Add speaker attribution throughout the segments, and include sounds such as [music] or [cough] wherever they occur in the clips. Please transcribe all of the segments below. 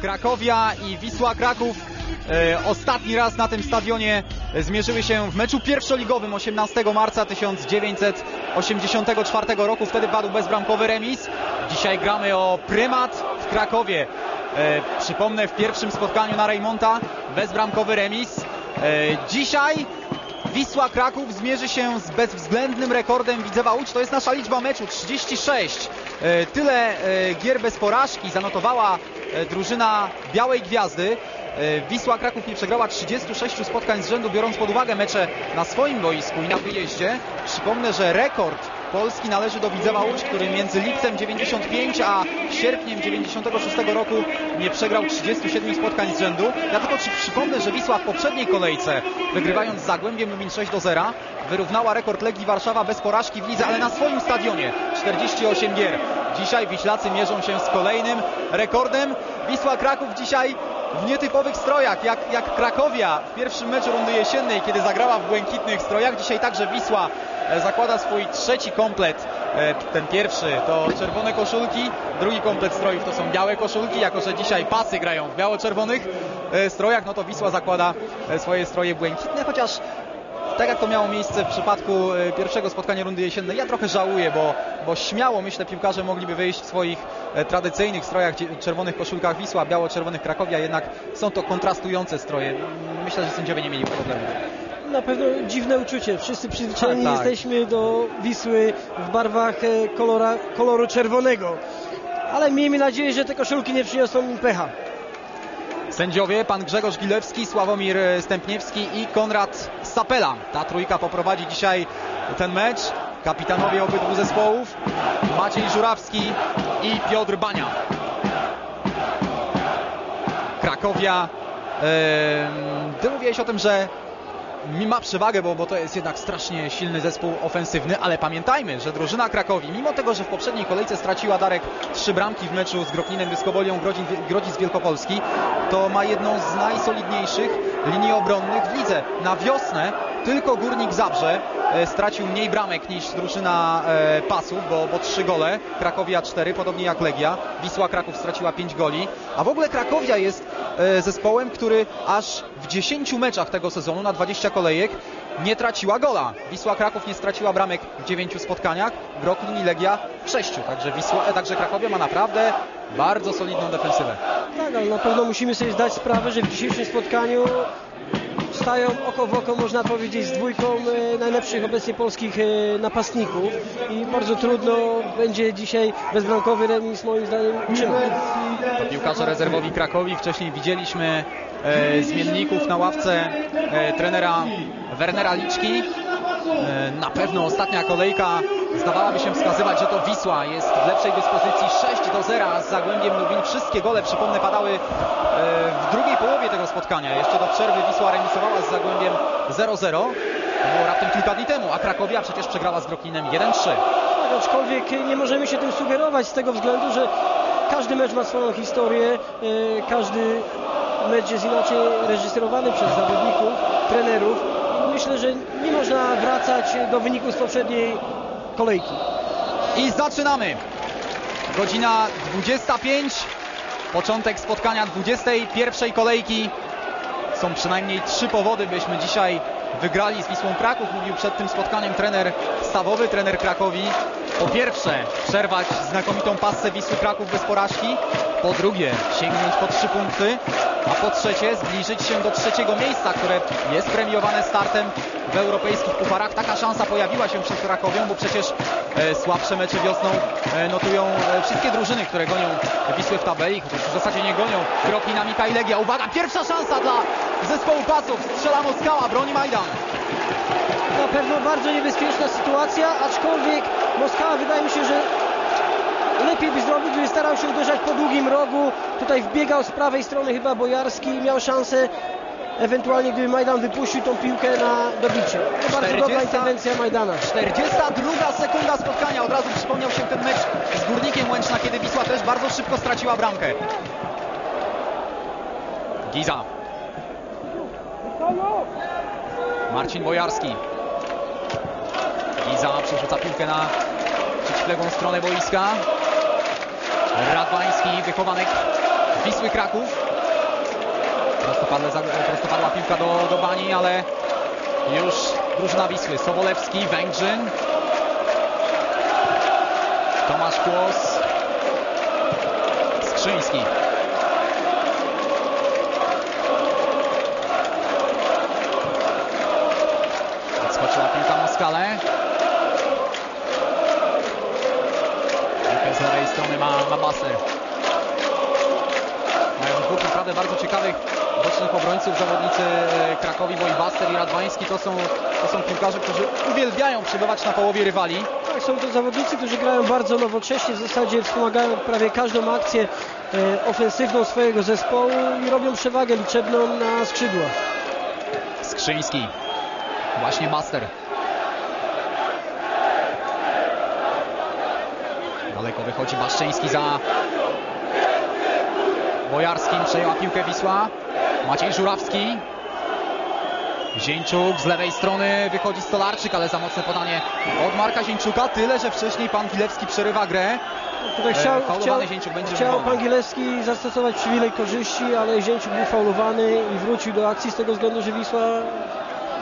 Speaker 1: Krakowia i Wisła Kraków e, ostatni raz na tym stadionie zmierzyły się w meczu pierwszoligowym 18 marca 1984 roku. Wtedy padł bezbramkowy remis. Dzisiaj gramy o prymat w Krakowie. E, przypomnę, w pierwszym spotkaniu na Rejmonta bezbramkowy remis. E, dzisiaj Wisła Kraków zmierzy się z bezwzględnym rekordem Widzewa Łódź. To jest nasza liczba meczu, 36. E, Tyle e, gier bez porażki zanotowała drużyna Białej Gwiazdy. E, Wisła Kraków nie przegrała 36 spotkań z rzędu, biorąc pod uwagę mecze na swoim boisku i na wyjeździe. Przypomnę, że rekord Polski należy do Widzewa Łódź, który między lipcem 95 a sierpniem 96 roku nie przegrał 37 spotkań z rzędu. Ja tylko przypomnę, że Wisła w poprzedniej kolejce, wygrywając z Zagłębiem Lubin 6 do 0, wyrównała rekord Legii Warszawa bez porażki w lidze, ale na swoim stadionie 48 gier. Dzisiaj Wiślacy mierzą się z kolejnym rekordem. Wisła Kraków dzisiaj w nietypowych strojach, jak, jak Krakowia w pierwszym meczu rundy jesiennej, kiedy zagrała w błękitnych strojach. Dzisiaj także Wisła zakłada swój trzeci komplet. E, Ten pierwszy to czerwone koszulki, drugi komplet strojów to są białe koszulki, jako że dzisiaj pasy grają w biało-czerwonych e, strojach, no to Wisła zakłada e, swoje stroje błękitne, chociaż tak jak to miało miejsce w przypadku e, pierwszego spotkania rundy jesiennej, ja trochę żałuję, bo, bo śmiało myślę piłkarze mogliby wyjść w swoich e, tradycyjnych strojach, czerwonych koszulkach Wisła, biało-czerwonych Krakowia, jednak są to kontrastujące stroje. Myślę, że sędziowie nie mieli problemu.
Speaker 2: Na pewno dziwne uczucie. Wszyscy przyzwyczajeni
Speaker 1: Tak, [laughs] tak.
Speaker 2: jesteśmy do Wisły w barwach e, kolora, koloru czerwonego. Ale miejmy nadzieję, że te koszulki nie przyniosą im pecha.
Speaker 1: Sędziowie, pan Grzegorz Gilewski, Sławomir e, Stępniewski i Konrad Sapela. Ta trójka poprowadzi dzisiaj ten mecz. Kapitanowie obydwu zespołów, Maciej Żurawski i Piotr Bania. Krakowia. em, Ty mówiłeś o tym, że ma przewagę, bo, bo to jest jednak strasznie silny zespół ofensywny, ale pamiętajmy, że drużyna Krakowi, mimo tego, że w poprzedniej kolejce straciła Darek trzy bramki w meczu z Groklinem Wyskobolią Grodzin, Grodzic Wielkopolski, to ma jedną z najsolidniejszych linii obronnych w lidze. Na wiosnę tylko Górnik Zabrze e, stracił mniej bramek niż drużyna e, pasów, bo, bo trzy gole, Krakowia cztery, podobnie jak Legia. Wisła Kraków straciła pięć goli, a w ogóle Krakowia jest e, zespołem, który aż w 10 meczach tego sezonu na 20 kolejek nie traciła gola. Wisła Kraków nie straciła bramek w 9 spotkaniach, Groklin i Legia w 6. Także, Wisła, e, także Krakowia ma naprawdę bardzo solidną defensywę.
Speaker 2: Tak, ale na pewno musimy sobie zdać sprawę, że w dzisiejszym spotkaniu stają oko w oko, można powiedzieć, z dwójką e, najlepszych obecnie polskich e, napastników i bardzo trudno będzie dzisiaj bezbramkowy remis moim zdaniem utrzymać.
Speaker 1: To piłkarze rezerwowi Krakowi. Wcześniej widzieliśmy e, zmienników na ławce e, trenera Wernera Liczki. E, na pewno ostatnia kolejka zdawałaby się wskazywać, że to Wisła jest w lepszej dyspozycji 6 do 0 z Zagłębiem Lubin. Wszystkie gole, przypomnę, padały e, w drugiej połowie tego spotkania. Jeszcze do przerwy Wisła remisowała z Zagłębiem 0-0. To było raptem kilka dni temu, a Krakowia przecież przegrała z Groklinem 1-3.
Speaker 2: Tak, aczkolwiek nie możemy się tym sugerować z tego względu, że każdy mecz ma swoją historię, e, każdy mecz jest inaczej reżyserowany przez zawodników, trenerów. Myślę, że nie można wracać do wyników z poprzedniej kolejki.
Speaker 1: I zaczynamy. Godzina 25. Początek spotkania 21 kolejki. Są przynajmniej trzy powody, byśmy dzisiaj wygrali z Wisłą Kraków. Mówił przed tym spotkaniem trener stawowy, trener Krakowi. Po pierwsze, przerwać znakomitą passę Wisły Kraków bez porażki. Po drugie, sięgnąć po trzy punkty. A po trzecie, zbliżyć się do trzeciego miejsca, które jest premiowane startem w europejskich pucharach. Taka szansa pojawiła się przed Krakowią, bo przecież e, słabsze mecze wiosną e, notują e, wszystkie drużyny, które gonią Wisłę w tabeli, chociaż w zasadzie nie gonią. Kroki na Mika i Legia. Uwaga, pierwsza szansa dla zespołu pasów. Strzela Moskała, broni Majdan.
Speaker 2: Na pewno bardzo niebezpieczna sytuacja, aczkolwiek Moskała wydaje mi się, że lepiej by zrobił, gdyby starał się uderzać po długim rogu. Tutaj wbiegał z prawej strony chyba Bojarski i miał szansę ewentualnie gdyby Majdan wypuścił tą piłkę na dobicie. To bardzo
Speaker 1: 40.
Speaker 2: dobra interwencja Majdana.
Speaker 1: 42 sekunda spotkania. Od razu przypomniał się ten mecz z Górnikiem Łęczna, kiedy Wisła też bardzo szybko straciła bramkę. Giza. Marcin Bojarski. Giza przerzuca piłkę na przeciwległą stronę boiska. Radwański, wychowanek Wisły Kraków. Prostopadle, prostopadła piłka do, do Bani, ale już drużyna Wisły. Sobolewski, Węgrzyn. Tomasz Kłos. Skrzyński. Naprawdę bardzo ciekawych bocznych obrońców zawodnicy e, Krakowi, bo i Baster i Radwański to są, to są piłkarze, którzy uwielbiają przebywać na połowie rywali.
Speaker 2: Tak, są to zawodnicy, którzy grają bardzo nowocześnie, w zasadzie wspomagają prawie każdą akcję e, ofensywną swojego zespołu i robią przewagę liczebną na skrzydłach.
Speaker 1: Skrzyński. Właśnie Master. Daleko wychodzi Baszczyński za Bojarskim. Przejęła piłkę Wisła. Maciej Żurawski. Zieńczuk z lewej strony wychodzi Stolarczyk, ale za mocne podanie od Marka Zieńczuka. Tyle, że wcześniej pan Wilewski przerywa grę.
Speaker 2: Tutaj
Speaker 1: E,
Speaker 2: chciał,
Speaker 1: faulowany
Speaker 2: chciał, chciał pan Gilewski zastosować przywilej korzyści, ale Zięciuk był faulowany i wrócił do akcji z tego względu, że Wisła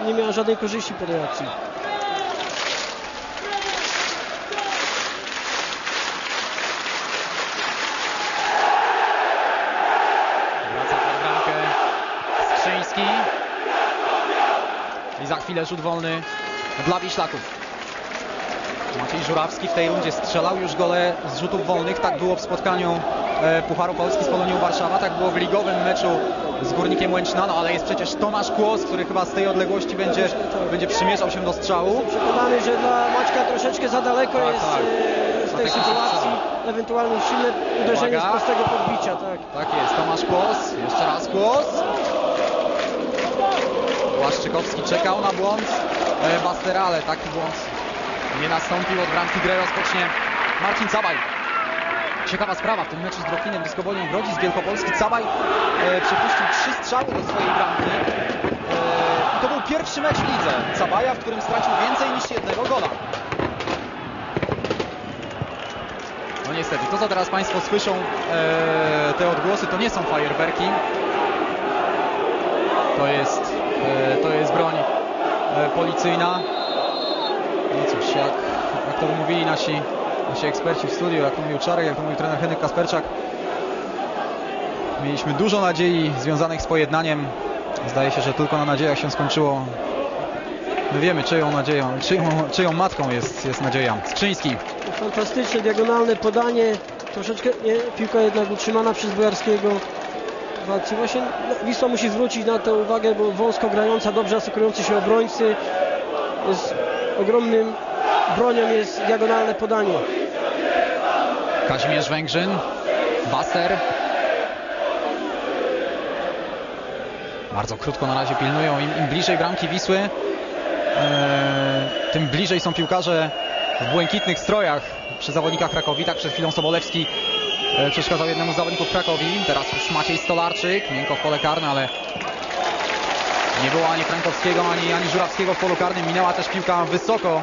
Speaker 2: nie miała żadnej korzyści po tej akcji.
Speaker 1: Wraca pod bramkę Skrzyński. I za chwilę rzut wolny dla Wiślaków. Maciej Żurawski w tej rundzie strzelał już gole z rzutów wolnych. Tak było w spotkaniu e, Pucharu Polski z Polonią Warszawa. Tak było w ligowym meczu z Górnikiem Łęczna. No ale jest przecież Tomasz Kłos, który chyba z tej odległości będzie, będzie przymierzał się do strzału.
Speaker 2: Przekonany, że dla Maćka troszeczkę za daleko
Speaker 1: Tak,
Speaker 2: jest
Speaker 1: tak.
Speaker 2: e, z
Speaker 1: Na
Speaker 2: tej sytuacji. Ewentualnie silne uderzenie
Speaker 1: Uwaga.
Speaker 2: z prostego podbicia. Tak.
Speaker 1: Tak jest, Tomasz Kłos. Jeszcze raz Kłos. Błaszczykowski czekał na błąd e, Bastera, ale taki błąd nie nastąpił. Od bramki grę rozpocznie Marcin Cabaj. Ciekawa sprawa w tym meczu z Broklinem Dyskobolią Grodzic Wielkopolski. Cabaj e, przepuścił trzy strzały do swojej bramki. E, to był pierwszy mecz w lidze Cabaja, w którym stracił więcej niż jednego gola. No niestety, to co teraz Państwo słyszą, e, te odgłosy, to nie są fajerwerki. To jest, to jest broń e, policyjna. No cóż, jak, jak to mówili nasi, nasi eksperci w studiu, jak to mówił Czarek, jak to mówił trener Henryk Kasperczak, mieliśmy dużo nadziei związanych z pojednaniem. Zdaje się, że tylko na nadziejach się skończyło. My wiemy, czyją nadzieją, czyją, czyją matką jest, jest nadzieja. Skrzyński.
Speaker 2: Fantastyczne diagonalne podanie. Troszeczkę nie, piłka jednak utrzymana przez Bojarskiego w akcji. Właśnie Wisła musi zwrócić na to uwagę, bo wąsko grająca, dobrze asekurujący się obrońcy. Jest ogromnym bronią jest diagonalne podanie.
Speaker 1: Kazimierz Węgrzyn, Baster. Bardzo krótko na razie pilnują. Im, im bliżej bramki Wisły, e, tym bliżej są piłkarze w błękitnych strojach przy zawodnikach Krakowi. Tak przed chwilą Sobolewski przeszkadzał jednemu z zawodników Krakowi. Teraz już Maciej Stolarczyk, miękko w pole karne, ale nie było ani Frankowskiego, ani, ani Żurawskiego w polu karnym. Minęła też piłka wysoko,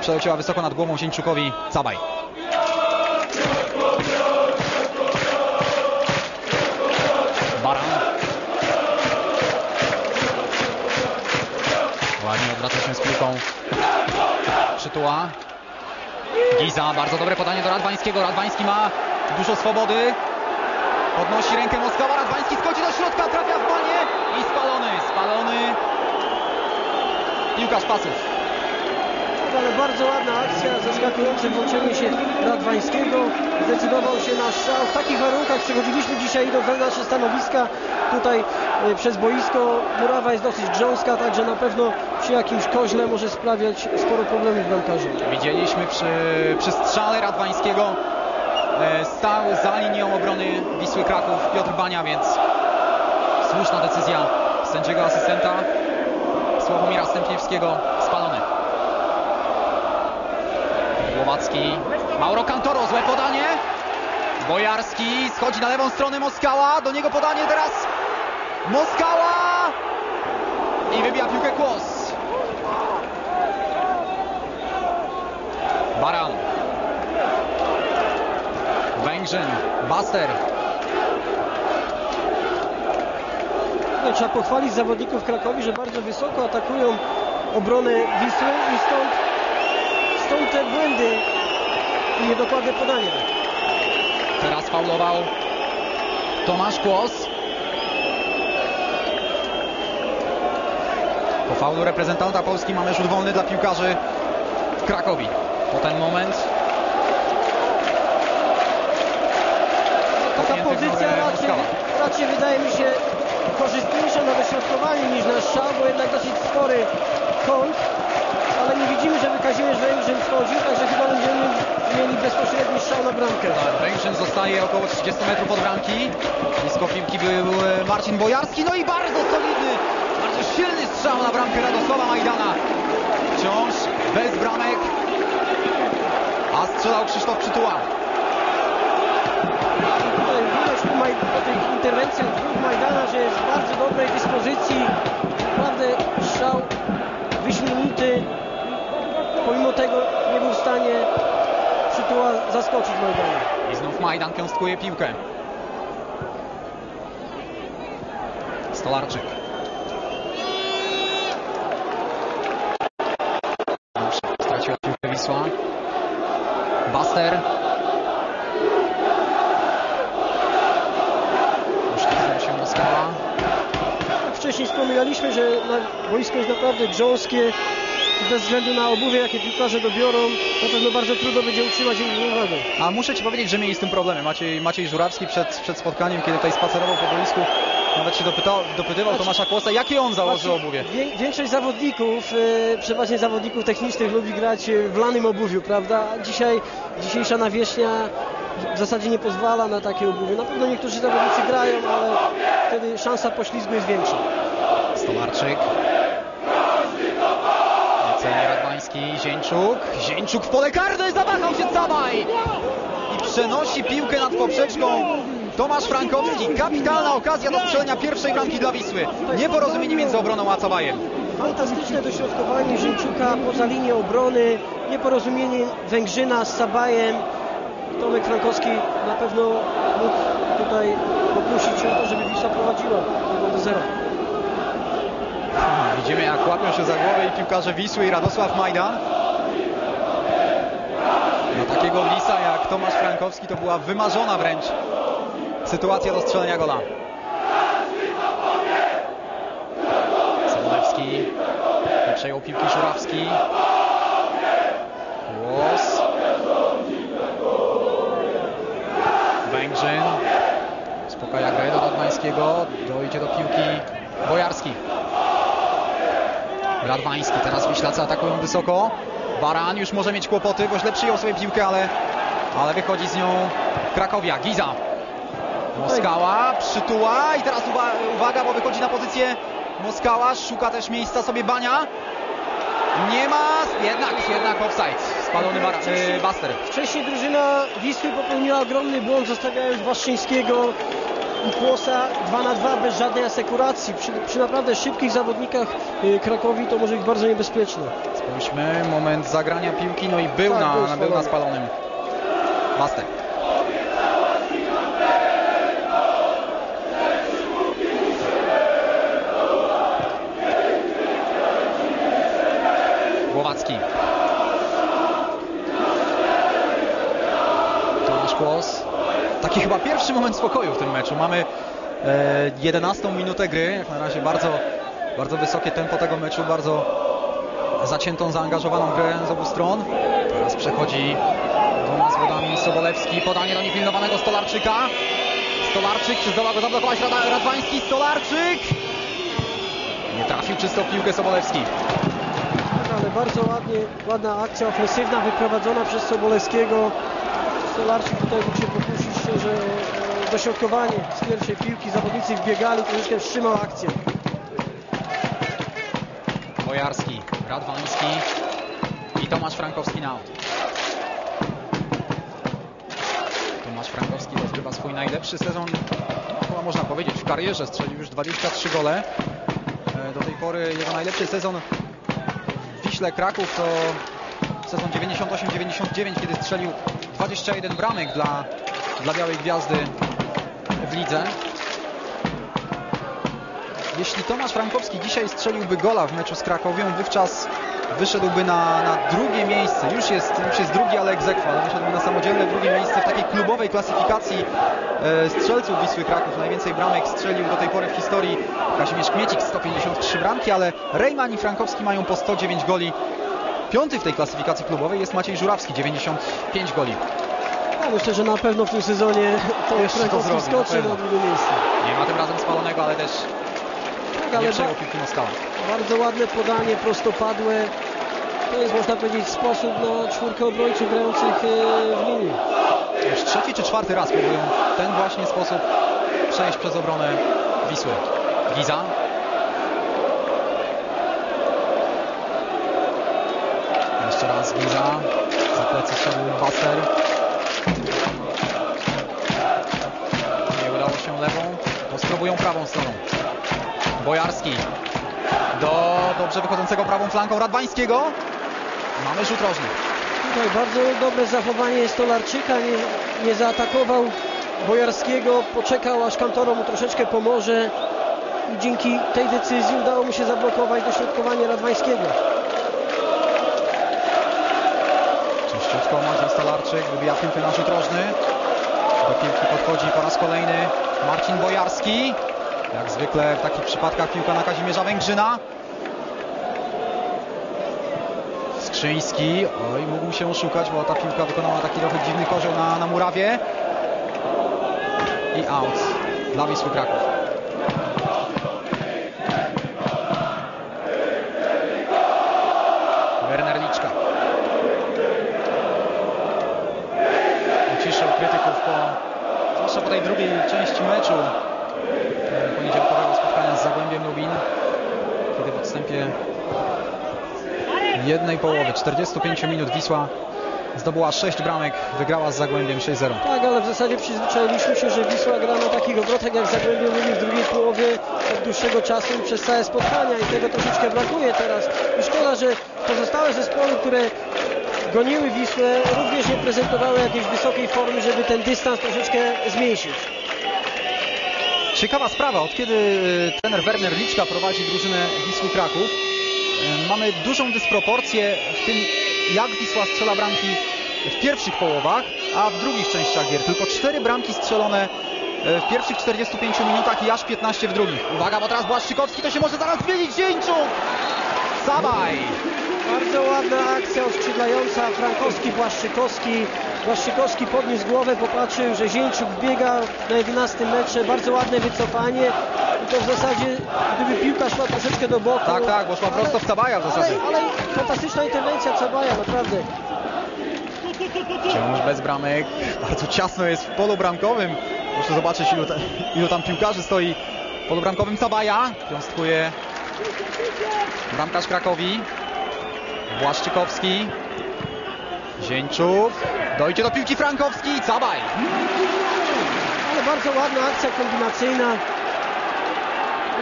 Speaker 1: przeleciała wysoko nad głową Sieńczukowi Cabaj. Baran. Ładnie odwraca się z piłką. Przytuła. Giza, bardzo dobre podanie do Radwańskiego. Radwański ma dużo swobody. Podnosi rękę Moskwa. Radwański schodzi do środka, trafia w banie i spalony. Spalony. Piłkarz pasów.
Speaker 2: Ale bardzo ładna akcja, zaskakujące włączenie się Radwańskiego. Zdecydował się na strzał. W takich warunkach przechodziliśmy dzisiaj na nasze stanowiska. Tutaj e, przez boisko murawa jest dosyć grząska, także na pewno przy jakimś koźle może sprawiać sporo problemów bramkarzom.
Speaker 1: Widzieliśmy przy, przy strzale Radwańskiego stał za linią obrony Wisły Kraków Piotr Bania, więc słuszna decyzja sędziego asystenta Sławomira Stępniewskiego spalony. Głowacki, Mauro Cantoro, złe podanie. Bojarski schodzi na lewą stronę Moskała, do niego podanie teraz Moskała i wybija piłkę Kłos. Baran. Węgrzyn, Baster.
Speaker 2: trzeba pochwalić zawodników Krakowi, że bardzo wysoko atakują obronę Wisły i stąd, stąd te błędy i niedokładne podania.
Speaker 1: Teraz faulował Tomasz Kłos. Po faulu reprezentanta Polski mamy rzut wolny dla piłkarzy Krakowi. To ten moment. W
Speaker 2: pozycja raczej, raczej wydaje mi się korzystniejsza na dośrodkowanie niż na strzał, bo jednak dosyć spory kąt, ale nie widzimy, żeby Kazimierz Węgrzyn wchodził, także chyba będziemy mieli bezpośredni strzał na bramkę.
Speaker 1: Tak, Węgrzyn zostaje około 30 metrów od bramki. Blisko piłki był e, Marcin Bojarski. No i bardzo solidny, bardzo silny strzał na bramkę Radosława Majdana. Wciąż bez bramek. A strzelał Krzysztof Przytuła.
Speaker 2: Tutaj widać po, Maj- po tych interwencjach dwóch Majdana, że jest w bardzo dobrej dyspozycji. Naprawdę strzał wyśmienity. Pomimo tego nie był w stanie Przytuła zaskoczyć Majdana.
Speaker 1: I znów Majdan piąstkuje piłkę. Stolarczyk. Dobrze, straciła piłkę Wisła. Baster. Uszczycał się Moskała.
Speaker 2: Wspominaliśmy, że boisko jest naprawdę grząskie. Bez względu na obuwie, jakie piłkarze dobiorą, na pewno bardzo trudno będzie utrzymać ich równowagę.
Speaker 1: A muszę Ci powiedzieć, że mieli z tym problemy. Maciej, Maciej Żurawski przed, przed spotkaniem, kiedy tutaj spacerował po boisku, nawet się dopytał, dopytywał Tomasza Kłosa, jakie on założył obuwie.
Speaker 2: Wie, większość zawodników, e, przeważnie zawodników technicznych lubi grać e, w lanym obuwiu, prawda? Dzisiaj, dzisiejsza nawierzchnia w zasadzie nie pozwala na takie obuwie. Na pewno niektórzy zawodnicy grają, ale wtedy szansa poślizgu jest większa.
Speaker 1: Stolarczyk. Cenie Radwański, Zieńczuk. Zieńczuk w pole karne, zawahał się Cabaj. I przenosi piłkę nad poprzeczką. Tomasz Frankowski. Kapitalna okazja do strzelenia pierwszej bramki dla Wisły. Nieporozumienie między obroną a Cabajem.
Speaker 2: Fantastyczne dośrodkowanie Zięciuka poza linię obrony, nieporozumienie Węgrzyna z Sabajem. Tomek Frankowski na pewno mógł tutaj poprosić o to, żeby Wisła prowadziła 1 do 0.
Speaker 1: Widzimy jak łapią się za głowę i piłkarze Wisły i Radosław Majdan. Na takiego lisa jak Tomasz Frankowski to była wymarzona wręcz sytuacja do strzelenia gola. Sobolewski nie przejął piłki Żurawski. Głos. Węgrzyn. Uspokaja grę do Radwańskiego. Dojdzie do piłki Bojarski. Radwański, teraz Wiślacy atakują wysoko. Baran już może mieć kłopoty, bo źle przyjął sobie piłkę, ale, ale wychodzi z nią Krakowia. Giza. Moskała, przytuła i teraz uwa uwaga, bo wychodzi na pozycję Moskała, szuka też miejsca sobie Bania. Nie ma, jednak, jednak offside. Spalony bar, y, Baster.
Speaker 2: Wcześniej drużyna Wisły popełniła ogromny błąd, zostawiając Waszczyńskiego Kłosa 2 na 2 bez żadnej asekuracji. Przy, przy naprawdę szybkich zawodnikach y, Krakowi to może być bardzo niebezpieczne.
Speaker 1: Spójrzmy, moment zagrania piłki, no i był,
Speaker 2: Tak,
Speaker 1: na,
Speaker 2: był
Speaker 1: był na
Speaker 2: spalony.
Speaker 1: spalonym Baster. Głowacki. Tomasz Kłos. Taki chyba pierwszy moment spokoju w tym meczu. Mamy e, 11 minutę gry. Jak na razie bardzo, bardzo wysokie tempo tego meczu, bardzo zaciętą, zaangażowaną grę z obu stron. Teraz przechodzi dwoma zwodami Sobolewski. Podanie do niepilnowanego Stolarczyka. Stolarczyk, czy zdoła go zablokować Radwański? Stolarczyk! Nie trafił czysto w piłkę Sobolewski.
Speaker 2: Ale bardzo ładnie, ładna akcja ofensywna wyprowadzona przez Sobolewskiego. Stolarczyk tutaj mógł się że e, dośrodkowanie z pierwszej piłki zawodnicy wbiegali, troszeczkę wstrzymał akcję.
Speaker 1: Bojarski, Radwański i Tomasz Frankowski na aut. Tomasz Frankowski rozgrywa swój najlepszy sezon, no, chyba można powiedzieć, w karierze. Strzelił już 23 gole. E, Do tej pory jego najlepszy sezon w Wiśle Kraków to sezon 98-99, kiedy strzelił 21 bramek dla, dla Białej Gwiazdy lidze. jeśli Tomasz Frankowski dzisiaj strzeliłby gola w meczu z Krakowią, wówczas wyszedłby na, na drugie miejsce. Już jest, już jest drugi, ale egzekwo, ale wyszedłby na samodzielne drugie miejsce w takiej klubowej klasyfikacji e, strzelców Wisły Kraków. Najwięcej bramek strzelił do tej pory w historii Kazimierz Kmiecik, 153 bramki, ale Rejman i Frankowski mają po 109 goli. Piąty w tej klasyfikacji klubowej jest Maciej Żurawski, 95 goli.
Speaker 2: Ja myślę, że na pewno w tym sezonie to
Speaker 1: Jeszcze to zrobi, na
Speaker 2: skoczy
Speaker 1: pewno.
Speaker 2: na drugie miejsce.
Speaker 1: Nie ma tym razem spalonego, ale też
Speaker 2: Tak,
Speaker 1: nie
Speaker 2: ale
Speaker 1: przejął piłki Moskała.
Speaker 2: bardzo ładne podanie, prostopadłe. To jest można powiedzieć sposób na czwórkę obrońców grających e, w linii.
Speaker 1: Już trzeci czy czwarty raz próbują w ten właśnie sposób przejść przez obronę Wisły. Giza. Jeszcze raz Giza. Za plecy szedł Baster. Się lewą. To spróbują prawą stroną. Bojarski. Do dobrze wychodzącego prawą flanką Radwańskiego. Mamy rzut rożny.
Speaker 2: Tutaj bardzo dobre zachowanie Stolarczyka, nie, nie zaatakował Bojarskiego, poczekał aż Kantoro mu troszeczkę pomoże i dzięki tej decyzji udało mu się zablokować dośrodkowanie Radwańskiego.
Speaker 1: Czyściutko Maciej Stolarczyk wybija piłkę na rzut rożny. Do piłki podchodzi po raz kolejny Marcin Bojarski. Jak zwykle w takich przypadkach piłka na Kazimierza Węgrzyna. Skrzyński, oj mógł się oszukać, bo ta piłka wykonała taki trochę dziwny kozioł na, na murawie. I out dla Wisły Kraków. Werner Liczka. Uciszył krytyków po, zwłaszcza po tej drugiej części meczu e, poniedziałkowego spotkania z Zagłębiem Lubin, kiedy w odstępie jednej połowy, 45 minut Wisła zdobyła 6 bramek, wygrała z Zagłębiem 6-0.
Speaker 2: Tak, ale w zasadzie przyzwyczailiśmy się, że Wisła gra na takich obrotach jak Zagłębie Lubin w drugiej połowie od dłuższego czasu i przez całe spotkania i tego troszeczkę brakuje teraz. I szkoda, że pozostałe zespoły, które goniły Wisłę, również nie prezentowały jakiejś wysokiej formy, żeby ten dystans troszeczkę zmniejszyć.
Speaker 1: Ciekawa sprawa, od kiedy e, trener Werner Liczka prowadzi drużynę Wisły Kraków, mamy dużą dysproporcję w tym, jak Wisła strzela bramki w pierwszych połowach, a w drugich częściach gier. Tylko 4 bramki strzelone e, w pierwszych 45 minutach i aż 15 w drugich. Uwaga, bo teraz Błaszczykowski, to się może zaraz zmienić. Zięciuk! Sabaj!
Speaker 2: Bardzo ładna akcja oskrzydlająca, Frankowski, Błaszczykowski. Błaszczykowski podniósł głowę, popatrzył, że Zięciuk wbiega na 11 metrze, bardzo ładne wycofanie. I to w zasadzie, gdyby piłka szła troszeczkę do boku.
Speaker 1: Tak, tak, bo szła prosto w Sabaja w
Speaker 2: Ale,
Speaker 1: zasadzie.
Speaker 2: ale fantastyczna interwencja Cabaja, naprawdę.
Speaker 1: Wciąż bez bramek. Bardzo ciasno jest w polu bramkowym. Proszę zobaczyć, ilu, ta, ilu tam piłkarzy stoi w polu bramkowym. Sabaja piąstkuje bramkarz Krakowi. Błaszczykowski. Zięciuk. Dojdzie do piłki Frankowski. Cabaj.
Speaker 2: Ale bardzo ładna akcja kombinacyjna.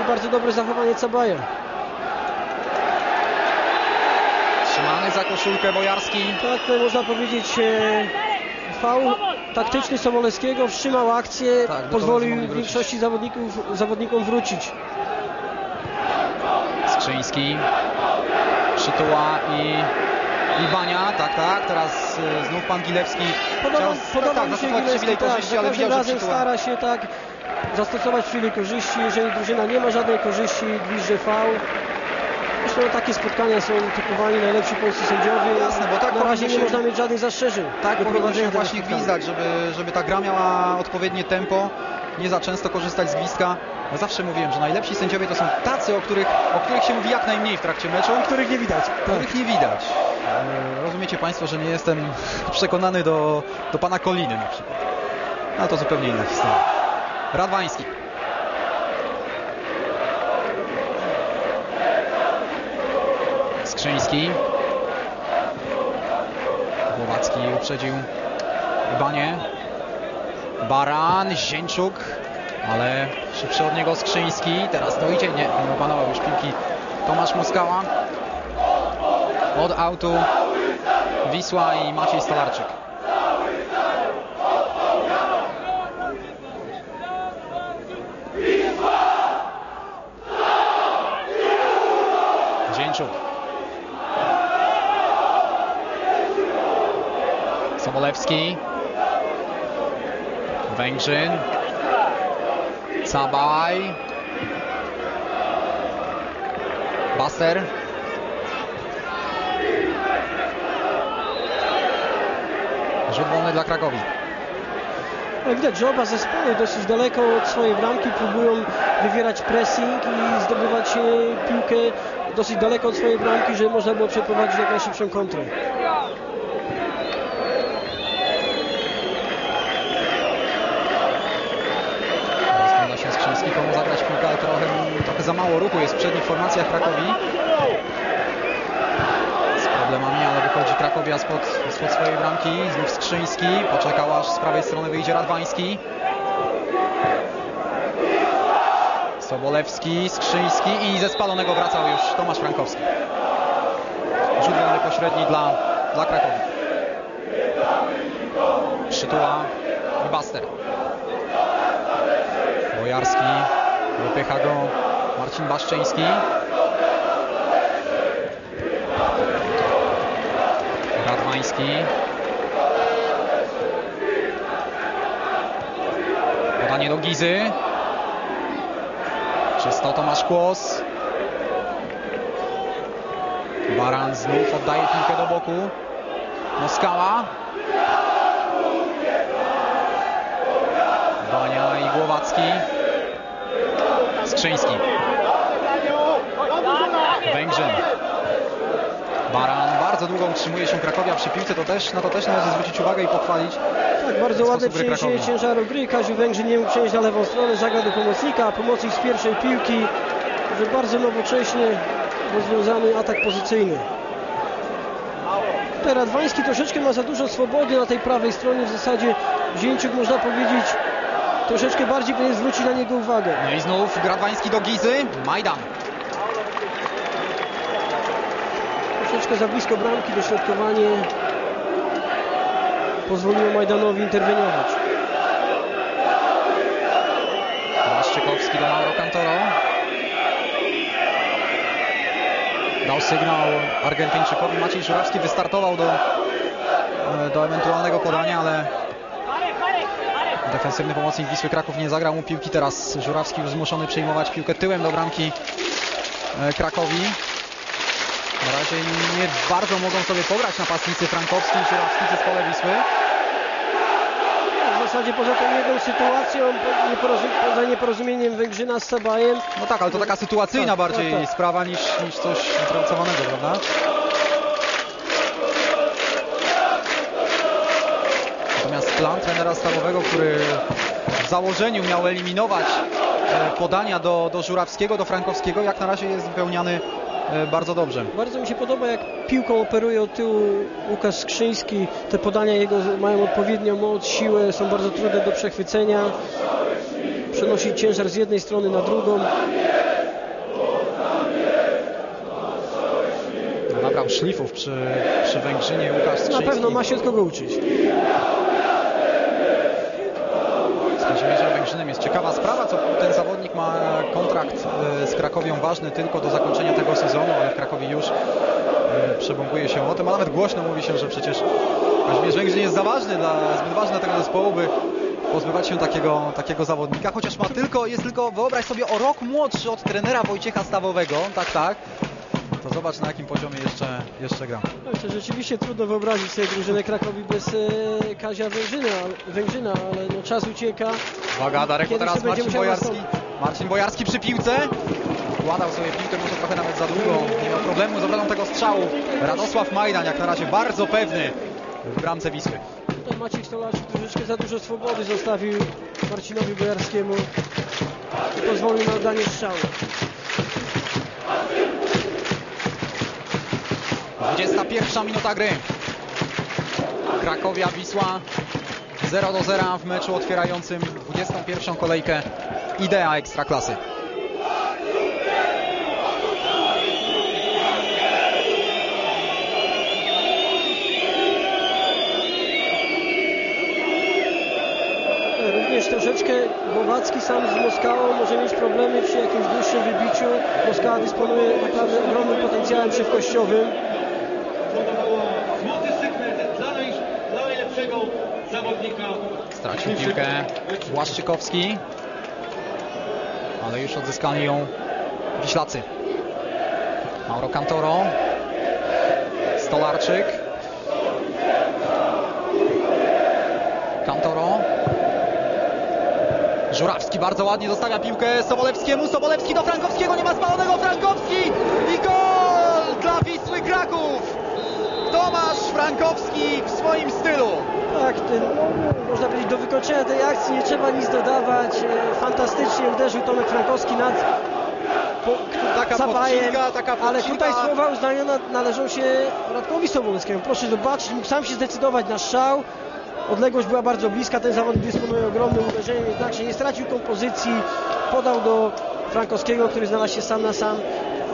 Speaker 2: I bardzo dobre zachowanie Cabaja.
Speaker 1: Trzymany za koszulkę Bojarski.
Speaker 2: Tak, tutaj można powiedzieć e, faul taktyczny Sobolewskiego, wstrzymał akcję,
Speaker 1: Tak,
Speaker 2: pozwolił większości zawodników, zawodnikom wrócić.
Speaker 1: Skrzyński. Przytuła i Iwania. Tak, tak. Teraz y, znów pan Gilewski.
Speaker 2: Podoba,
Speaker 1: Chciał-
Speaker 2: podoba
Speaker 1: tak,
Speaker 2: mi się
Speaker 1: zastosować
Speaker 2: Gilewski,
Speaker 1: przywilej
Speaker 2: tak,
Speaker 1: korzyści,
Speaker 2: za
Speaker 1: ale
Speaker 2: każdym
Speaker 1: widział, że
Speaker 2: razem
Speaker 1: przytuła.
Speaker 2: stara się tak zastosować przywilej korzyści, jeżeli drużyna nie ma żadnej korzyści, gwizdże faul. Zresztą takie spotkania są typowani najlepsi polscy sędziowie.
Speaker 1: Jasne, bo tak
Speaker 2: Na razie
Speaker 1: powinno
Speaker 2: nie
Speaker 1: się-
Speaker 2: można mieć żadnych zastrzeżeń.
Speaker 1: Tak
Speaker 2: do
Speaker 1: powinno
Speaker 2: prowadzenia
Speaker 1: się
Speaker 2: tego
Speaker 1: właśnie
Speaker 2: spotkania.
Speaker 1: gwizdać, żeby, żeby ta gra miała odpowiednie tempo. Nie za często korzystać z gwizdka. Ja zawsze mówiłem, że najlepsi sędziowie to są tacy, o których, o których się mówi jak najmniej w trakcie meczu.
Speaker 2: Których nie widać.
Speaker 1: Których nie widać. E, Rozumiecie Państwo, że nie jestem przekonany do, do pana Koliny na przykład. No to zupełnie inna historia. Radwański. Skrzyński. Głowacki uprzedził Banie. Baran, Zięczuk, ale szybszy od niego Skrzyński. Teraz dojdzie, nie, nie opanował już piłki Tomasz Moskała. Od autu Wisła i Maciej Stolarczyk. Łańczuk. Sobolewski. Węgrzyn. Cabaj. Baster. Rzut wolny dla Krakowi.
Speaker 2: Widać, że oba zespoły dosyć daleko od swojej bramki próbują wywierać pressing i zdobywać e, piłkę dosyć daleko od swojej bramki, żeby można było przeprowadzić jak najszybszą kontrę.
Speaker 1: Rozgląda się Skrzyński, komu zagrać piłkę, ale trochę, trochę za mało ruchu jest w przednich formacjach Krakowi. Z problemami, wychodzi Krakowia spod, spod swojej bramki. Znów Skrzyński, poczekał aż z prawej strony wyjdzie Radwański. Sobolewski, Skrzyński i ze spalonego wracał już Tomasz Frankowski. Rzut wolny pośredni dla, dla Krakowi. Przytuła i Baster. Bojarski, wypycha go Marcin Baszczyński. Radwański. Podanie do Gizy. Czysto Tomasz Kłos. Baran znów oddaje piłkę do boku. Moskała. Bania i Głowacki. Skrzyński. Węgrzyn. Baran długo utrzymuje się Krakowia przy piłce, to też, na to też należy zwrócić uwagę i pochwalić.
Speaker 2: Tak, bardzo ładne
Speaker 1: Krakowi.
Speaker 2: ciężaru gry. Kaziu Węgrzy nie mógł przejść na lewą stronę, zagrał do pomocnika, a pomocnik z pierwszej piłki, że bardzo nowocześnie rozwiązany atak pozycyjny. Radwański troszeczkę ma za dużo swobody na tej prawej stronie, w zasadzie Zięciuk można powiedzieć troszeczkę bardziej powinien zwrócić na niego uwagę.
Speaker 1: No i znów Gradwański do Gizy. Majdan.
Speaker 2: Troszeczkę za blisko bramki, dośrodkowanie pozwoliło Majdanowi interweniować.
Speaker 1: Błaszczykowski do Mauro Cantoro. Dał sygnał Argentyńczykowi. Maciej Żurawski wystartował do, e, do ewentualnego podania, ale defensywny pomocnik Wisły Kraków nie zagrał mu piłki. Teraz Żurawski już zmuszony przyjmować piłkę tyłem do bramki e, Krakowi. Na razie nie bardzo mogą sobie pograć napastnicy Frankowski i Żurawski w zespole Wisły.
Speaker 2: W zasadzie poza tą jedną sytuacją, poza nieporozumieniem Węgrzyna z Sabajem,
Speaker 1: No tak, ale to taka sytuacyjna
Speaker 2: Tak,
Speaker 1: bardziej
Speaker 2: tak, tak.
Speaker 1: sprawa niż, niż coś wypracowanego, prawda? Natomiast plan trenera stawowego, który w założeniu miał eliminować e, podania do, do Żurawskiego, do Frankowskiego, jak na razie jest wypełniany bardzo dobrze.
Speaker 2: bardzo mi się podoba jak piłką operuje od tyłu Łukasz Skrzyński. Te podania jego mają odpowiednią moc, siłę, są bardzo trudne do przechwycenia. Przenosi ciężar z jednej strony na drugą.
Speaker 1: Nabrał szlifów przy, przy Węgrzynie Łukasz
Speaker 2: Na
Speaker 1: Skrzyński.
Speaker 2: pewno ma się od kogo uczyć.
Speaker 1: Z Węgrzynem jest ciekawa sprawa, co ten zawodnik ma kontrakt e, z Krakowią ważny tylko do zakończenia tego sezonu, ale w Krakowie już e, przebąkuje się o tym, a nawet głośno mówi się, że przecież Kazimierz Węgrzyn jest za ważny, dla, zbyt ważny dla tego zespołu, by pozbywać się takiego, takiego zawodnika, chociaż ma tylko, jest tylko, wyobraź sobie, o rok młodszy od trenera Wojciecha Stawowego, tak, tak, to zobacz na jakim poziomie jeszcze, jeszcze gra.
Speaker 2: No, rzeczywiście trudno wyobrazić sobie drużynę Krakowi bez e, Kazia Węgrzyna, Węgrzyna, ale no, czas ucieka.
Speaker 1: Uwaga, Darek, teraz Marcin Bojarski.
Speaker 2: nastąpić?
Speaker 1: Marcin Bojarski przy piłce. Wkładał sobie piłkę, może trochę nawet za długo. Nie miał problemu z obroną tego strzału. Radosław Majdan, jak na razie bardzo pewny w bramce Wisły.
Speaker 2: Tutaj Maciek Stolarczyk troszeczkę za dużo swobody zostawił Marcinowi Bojarskiemu i pozwolił na oddanie strzału.
Speaker 1: 21 minuta gry. Krakowia, Wisła 0 do 0 w meczu otwierającym 21 kolejkę Idea Ekstraklasy.
Speaker 2: Również troszeczkę Głowacki sam z Moskałą może mieć problemy przy jakimś dłuższym wybiciu. Moskała dysponuje naprawdę ogromnym potencjałem szybkościowym.
Speaker 3: Złoty sygnet dla, naj, dla najlepszego zawodnika.
Speaker 1: Stracił piłkę Błaszczykowski, ale już odzyskali ją Wiślacy. Mauro Cantoro, Stolarczyk, Cantoro, Żurawski bardzo ładnie zostawia piłkę Sobolewskiemu, Sobolewski do Frankowskiego, nie ma spalonego, Frankowski i gol dla Wisły Kraków! Tomasz Frankowski w swoim stylu.
Speaker 2: Tak, no, można powiedzieć do wykończenia tej akcji nie trzeba nic dodawać. E, Fantastycznie uderzył Tomek Frankowski nad
Speaker 1: Taka
Speaker 2: Sabajem,
Speaker 1: podcinka, taka
Speaker 2: ale
Speaker 1: podcinka.
Speaker 2: tutaj słowa uznania na- należą się Radkowi Sobolewskiemu. Proszę zobaczyć, mógł sam się zdecydować na strzał. Odległość była bardzo bliska, ten zawodnik dysponuje ogromnym uderzeniem, jednakże nie stracił kompozycji. Podał do Frankowskiego, który znalazł się sam na sam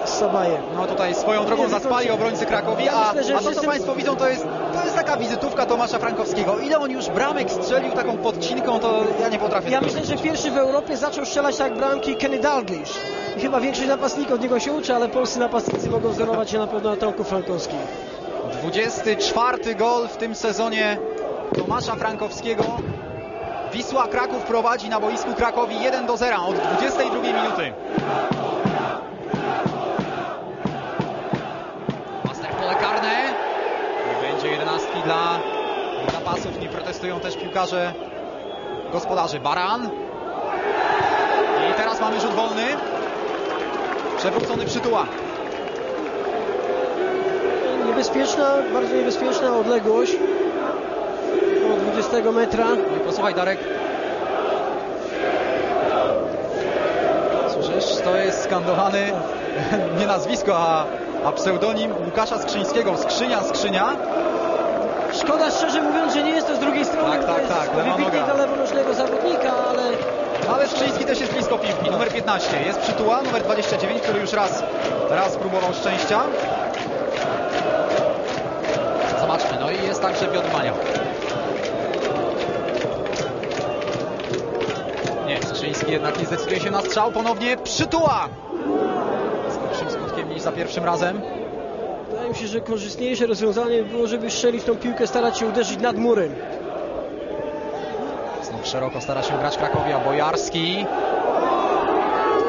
Speaker 2: z Sabajem.
Speaker 1: No tutaj swoją drogą zaspali obrońcy Krakowi, a, a to co Państwo widzą to jest, jest taka wizytówka Tomasza Frankowskiego. Ile on już bramek strzelił taką podcinką, to ja nie potrafię.
Speaker 2: Ja myślę, że pierwszy w Europie zaczął strzelać tak bramki Kenny Dalglish. I chyba większość napastników od niego się uczy, ale polscy napastnicy mogą wzorować się na pewno na Tomku Frankowskim.
Speaker 1: 24 gol w tym sezonie Tomasza Frankowskiego. Wisła Kraków prowadzi na boisku Krakowi 1 do 0 od 22 minuty. Master pole karne. Dla zapasów. Nie protestują też piłkarze gospodarzy. Baran. I teraz mamy rzut wolny. Przewrócony przytuła.
Speaker 2: Niebezpieczna, bardzo niebezpieczna odległość. Około 20 metra.
Speaker 1: No i posłuchaj Darek. Słyszysz? To jest skandowany [laughs] nie nazwisko, a, a pseudonim Łukasza Skrzyńskiego. Skrzynia, skrzynia.
Speaker 2: Szkoda szczerze mówiąc, że nie jest to z drugiej strony.
Speaker 1: Tak,
Speaker 2: bo
Speaker 1: tak,
Speaker 2: jest
Speaker 1: tak, lewa
Speaker 2: wybitnie
Speaker 1: noga.
Speaker 2: dla lewonożnego zawodnika, ale
Speaker 1: Ale Skrzyński też jest blisko piłki. Numer 15 jest przytuła, numer 29, który już raz, raz próbował szczęścia. Zobaczmy, no i jest także Piotr Mania. Nie, Skrzyński jednak nie zdecyduje się na strzał. Ponownie przytuła. Z gorszym skutkiem niż za pierwszym razem.
Speaker 2: Mi się, że korzystniejsze rozwiązanie by było, żeby strzelić tą piłkę, starać się uderzyć nad murem.
Speaker 1: Znów szeroko stara się grać Krakowia. Bojarski.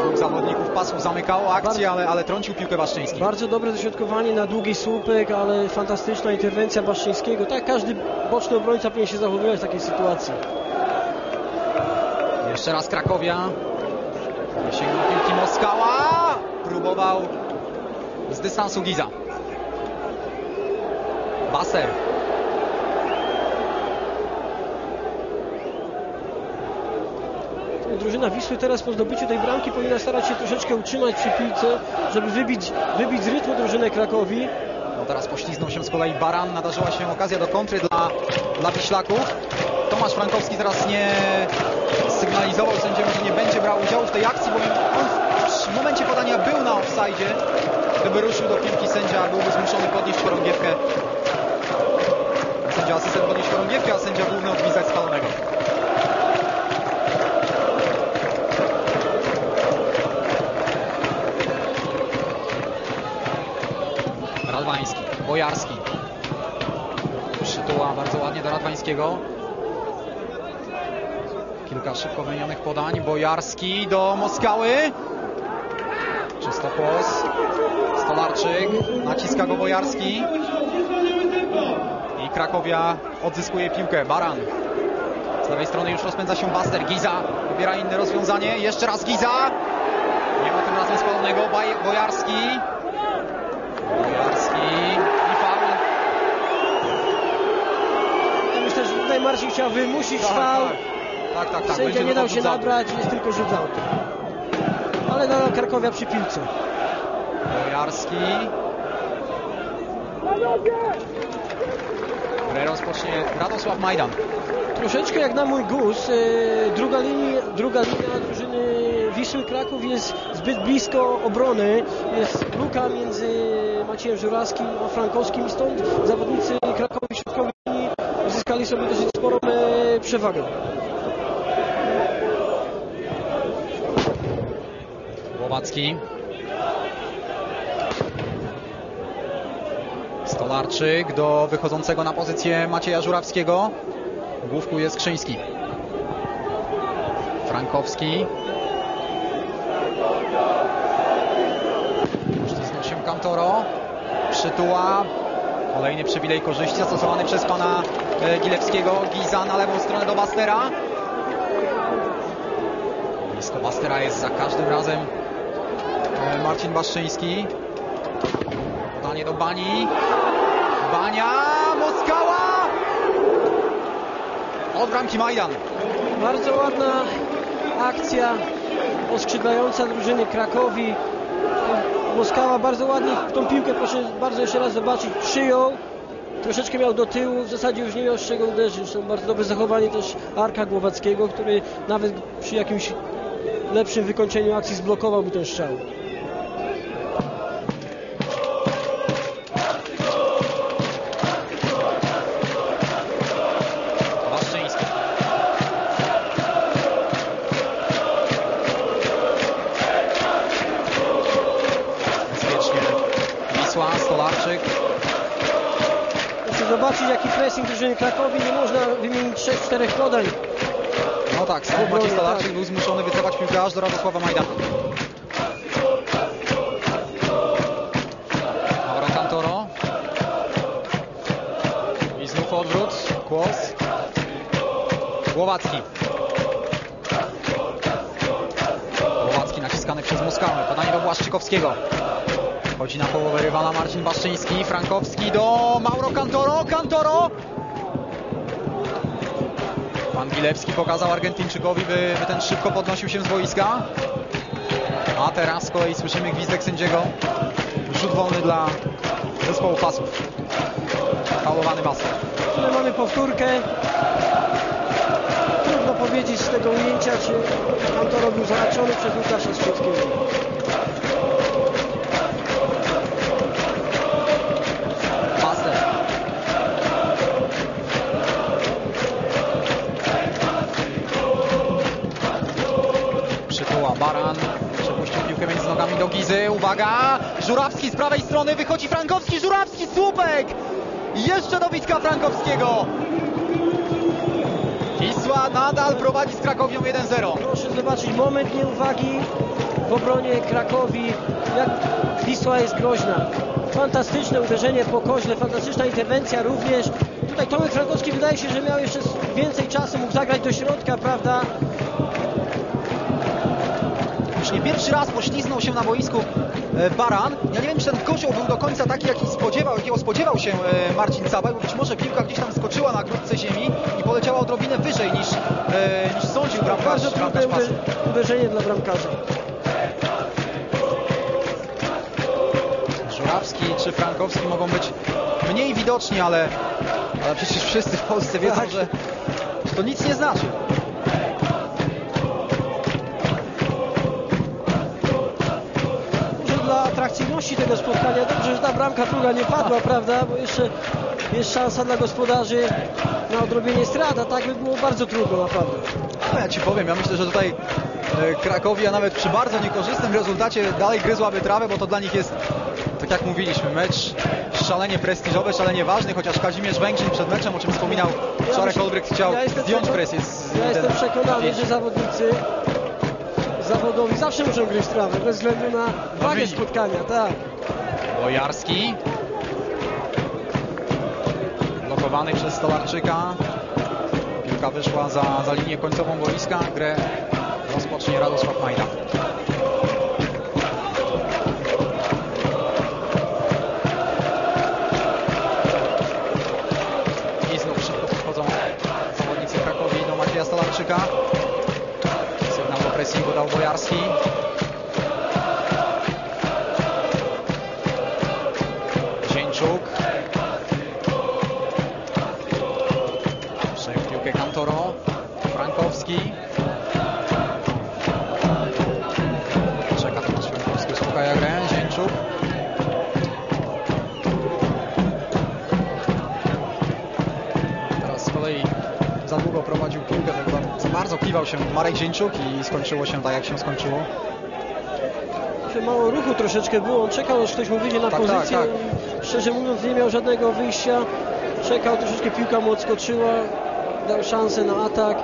Speaker 1: Dwóch zawodników pasów zamykało akcję, ale, ale trącił piłkę Baszczyński.
Speaker 2: Bardzo dobre dośrodkowanie na długi słupek, ale fantastyczna interwencja Baszczyńskiego. Tak każdy boczny obrońca powinien się zachowywać w takiej sytuacji.
Speaker 1: Jeszcze raz Krakowia. Sięgnął piłki Moskała. Próbował z dystansu Giza. Baser.
Speaker 2: Drużyna Wisły teraz po zdobyciu tej bramki powinna starać się troszeczkę utrzymać przy piłce, żeby wybić, wybić z rytmu drużynę Krakowi.
Speaker 1: No teraz pośliznął się z kolei Baran. Nadarzyła się okazja do kontry dla, dla Wiślaków. Tomasz Frankowski teraz nie sygnalizował sędziemu, że nie będzie brał udziału w tej akcji, bowiem on w momencie podania był na offside. Gdyby ruszył do piłki sędzia byłby zmuszony podnieść chorągiewkę. Sędzia asystent podnieść chorągiewkę, a sędzia główny odpisać spalonego. Radwański, Bojarski. Przytuła bardzo ładnie do Radwańskiego. Kilka szybko wymienionych podań. Bojarski do Moskały. Czystopłos. Stolarczyk. Naciska go Bojarski. Krakowia odzyskuje piłkę. Baran. Z lewej strony już rozpędza się Baster. Giza wybiera inne rozwiązanie. Jeszcze raz Giza. Nie ma tym razem spalonego. Baj- Bojarski. Bojarski i faul.
Speaker 2: Ja myślę, że tutaj Marcin chciał wymusić
Speaker 1: Tak,
Speaker 2: faul.
Speaker 1: tak, tak, tak.
Speaker 2: Sędzia
Speaker 1: Będzie
Speaker 2: nie dał się nabrać, jest tylko rzut autu. Ale nadal Krakowia przy piłce.
Speaker 1: Bojarski które rozpocznie Radosław Majdan.
Speaker 2: Troszeczkę jak na mój gust, e, druga, linia, druga linia drużyny Wisły Kraków jest zbyt blisko obrony, jest luka między Maciejem Żurawskim a Frankowskim, stąd zawodnicy Krakowi środkowej uzyskali sobie dosyć sporą e, przewagę.
Speaker 1: Łowacki Stolarczyk do wychodzącego na pozycję Macieja Żurawskiego. W główku jest Krzyński. Frankowski. Ścisnął się Kantoro. Przytuła. Kolejny przywilej korzyści zastosowany przez pana e, Gilewskiego. Giza na lewą stronę do Bastera. Blisko Bastera jest za każdym razem e, Marcin Baszczyński. Podanie do Bani. Bania, Moskała! Od bramki Majdan.
Speaker 2: Bardzo ładna akcja oskrzydlająca drużyny Krakowi. Moskała bardzo ładnie tą piłkę, proszę bardzo jeszcze raz zobaczyć, przyjął. Troszeczkę miał do tyłu, w zasadzie już nie miał z czego uderzyć. Zresztą bardzo dobre zachowanie też Arka Głowackiego, który nawet przy jakimś lepszym wykończeniu akcji zblokowałby ten strzał. Krakowi, nie można wymienić 3-4 podań.
Speaker 1: No tak, sam Maciej Stolarczyk
Speaker 2: tak.
Speaker 1: był zmuszony wycofać piłkę aż do Radosława Majdana. Mauro Cantoro. I znów odwrót. Kłos. Głowacki. Głowacki naciskany przez Moskałę. Podanie do Błaszczykowskiego. Chodzi na połowę rywala Marcin Baszczyński. Frankowski do Mauro Cantoro. Cantoro. Pan Gilewski pokazał Argentyńczykowi, by, by ten szybko podnosił się z boiska. A teraz z kolei słyszymy gwizdek sędziego. Rzut wolny dla zespołu pasów. Faulowany Master.
Speaker 2: Tutaj mamy powtórkę. Trudno powiedzieć z tego ujęcia, czy Kantoro był zahaczony przez Łukasza Strzeckiego.
Speaker 1: Uwaga! Żurawski z prawej strony. Wychodzi Frankowski. Żurawski, słupek! Jeszcze dobitka Frankowskiego. Wisła nadal prowadzi z Krakowią 1-0.
Speaker 2: Proszę zobaczyć moment nieuwagi w obronie Krakowi, jak Wisła jest groźna. Fantastyczne uderzenie po koźle, fantastyczna interwencja również. Tutaj Tomek Frankowski wydaje się, że miał jeszcze więcej czasu, mógł zagrać do środka, prawda?
Speaker 1: Już nie pierwszy raz pośliznął się na boisku Baran. Ja nie wiem, czy ten kozioł był do końca taki, jaki spodziewał, jakiego spodziewał się e, Marcin Cabaj, bo być może piłka gdzieś tam skoczyła na grudce ziemi i poleciała odrobinę wyżej niż, e, niż sądził bramkarz,
Speaker 2: Bardzo trudne uderzenie dla bramkarza.
Speaker 1: Żurawski czy Frankowski mogą być mniej widoczni, ale, ale przecież wszyscy w Polsce wiedzą,
Speaker 2: Tak.
Speaker 1: że to nic nie znaczy.
Speaker 2: Atrakcyjności tego spotkania dobrze, że ta bramka druga nie padła, prawda? Bo jeszcze jest szansa dla gospodarzy na odrobienie strat, a tak by było bardzo trudno naprawdę.
Speaker 1: No ja Ci powiem, ja myślę, że tutaj e, Krakowia nawet przy bardzo niekorzystnym rezultacie dalej gryzłaby trawę, bo to dla nich jest, tak jak mówiliśmy, mecz szalenie prestiżowy, szalenie ważny, chociaż Kazimierz Węgrzyn przed meczem, o czym wspominał
Speaker 2: myślę-
Speaker 1: Olbrycht, chciał
Speaker 2: ja
Speaker 1: zdjąć presję z
Speaker 2: Ja jestem przekonany, że zawodnicy zawodowi zawsze muszą gryźć trawę, bez względu na wagę spotkania, tak.
Speaker 1: Bojarski. Blokowany przez Stolarczyka. Piłka wyszła za, za linię końcową boiska. Grę rozpocznie Radosław Majda. I znów szybko podchodzą zawodnicy Krakowi do Macieja Stolarczyka. Pressingu dał Bojarski. Zieńczuk. Przejął piłkę Kantoro. Frankowski. Tak za- za bardzo kiwał się Marek Zieńczuk i skończyło się tak jak się skończyło.
Speaker 2: Mało ruchu troszeczkę było, on czekał aż ktoś mu wyjdzie na
Speaker 1: Tak,
Speaker 2: pozycję.
Speaker 1: tak,
Speaker 2: i Szczerze mówiąc nie miał żadnego wyjścia. Czekał, troszeczkę piłka mu odskoczyła, dał szansę na atak.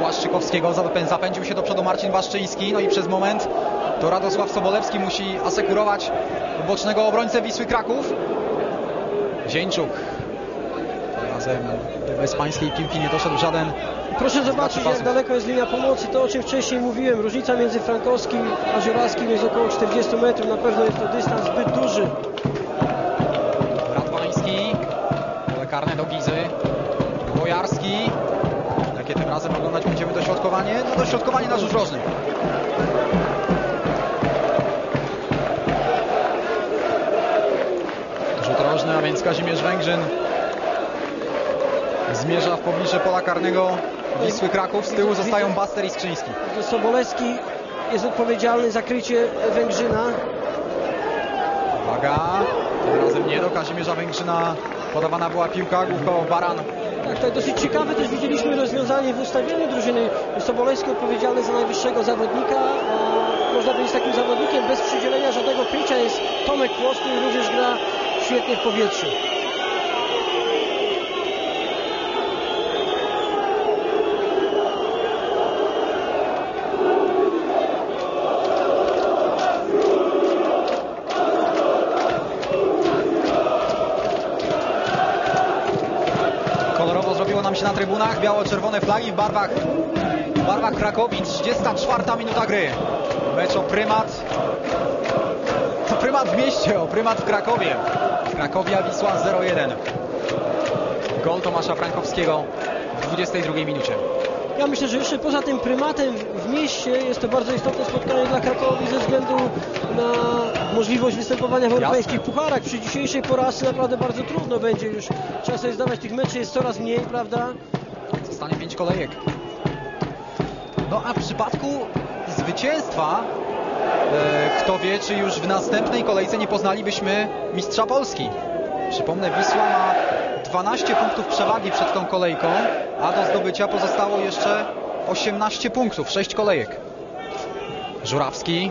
Speaker 1: Błaszczykowskiego zapę- zapędził się do przodu Marcin Błaszczyński, no i przez moment to Radosław Sobolewski musi asekurować bocznego obrońcę Wisły Kraków. Zieńczuk. Razem do bezpańskiej piłki nie doszedł żaden
Speaker 2: Proszę zobaczyć jak daleko jest linia pomocy, to o czym wcześniej mówiłem. Różnica między Frankowskim a Żurawskim jest około 40 metrów, na pewno jest to dystans zbyt duży.
Speaker 1: Radwański. Pole karne do Gizy. Bojarski. Jakie tym razem oglądać będziemy dośrodkowanie? No dośrodkowanie na rzut rożny. Rzut rożny, a więc Kazimierz Węgrzyn zmierza w pobliże pola karnego Wisły Kraków. Z tyłu zostają Baster i Skrzyński.
Speaker 2: Sobolewski jest odpowiedzialny za krycie Węgrzyna.
Speaker 1: Uwaga, tym razem nie do Kazimierza Węgrzyna podawana była piłka, główkowo Baran
Speaker 2: Tak, tak, dosyć ciekawe też widzieliśmy rozwiązanie w ustawieniu drużyny. Sobolewski odpowiedzialny za najwyższego zawodnika, a można powiedzieć takim zawodnikiem bez przydzielenia żadnego krycia jest Tomek Kłos, który również gra świetnie w powietrzu.
Speaker 1: Kolorowo zrobiło nam się na trybunach, biało-czerwone flagi w barwach, w barwach Krakowi, 34 minuta gry. Mecz o prymat, to prymat w mieście, o prymat w Krakowie. Krakowia Wisła 0-1. Gol Tomasza Frankowskiego w 22 minucie.
Speaker 2: Ja myślę, że jeszcze poza tym prymatem w- mieście jest to bardzo istotne spotkanie dla Krakowi ze względu na możliwość występowania w europejskich pucharach. Przy dzisiejszej porażce naprawdę bardzo trudno będzie już. Sobie zdawać tych meczy jest coraz mniej, prawda?
Speaker 1: Zostanie 5 kolejek. No a w przypadku zwycięstwa, e, kto wie, czy już w następnej kolejce nie poznalibyśmy mistrza Polski. Przypomnę, Wisła ma 12 punktów przewagi przed tą kolejką, a do zdobycia pozostało jeszcze 18 punktów, 6 kolejek. Żurawski.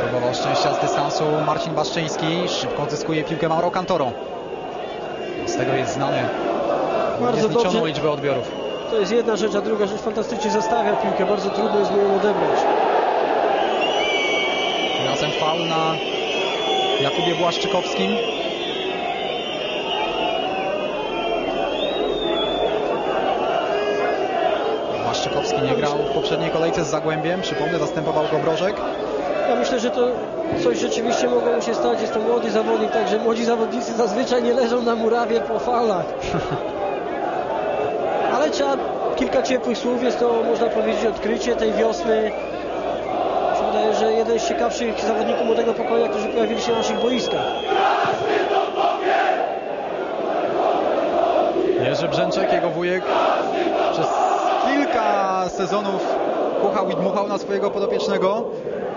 Speaker 1: Próbował szczęścia z dystansu Marcin Baszczyński. Szybko odzyskuje piłkę Mauro Cantoro. Tego jest znany.
Speaker 2: Bardzo dobrze.
Speaker 1: liczbę odbiorów.
Speaker 2: To jest jedna rzecz, a druga rzecz fantastycznie zastawia piłkę. Bardzo trudno jest mu ją odebrać.
Speaker 1: Razem faul na Jakubie Błaszczykowskim. Błaszczykowski nie grał w poprzedniej kolejce z Zagłębiem. Przypomnę, zastępował go Brożek.
Speaker 2: Myślę, że to coś rzeczywiście mogło się stać. Jest to młody zawodnik, także młodzi zawodnicy zazwyczaj nie leżą na murawie po falach. [laughs] Ale trzeba kilka ciepłych słów. Jest to, można powiedzieć, odkrycie tej wiosny. Wydaje, że jeden z ciekawszych zawodników młodego pokolenia, którzy pojawili się na naszych boiskach.
Speaker 1: Jerzy Brzęczek, jego wujek, przez kilka sezonów puchał i dmuchał na swojego podopiecznego.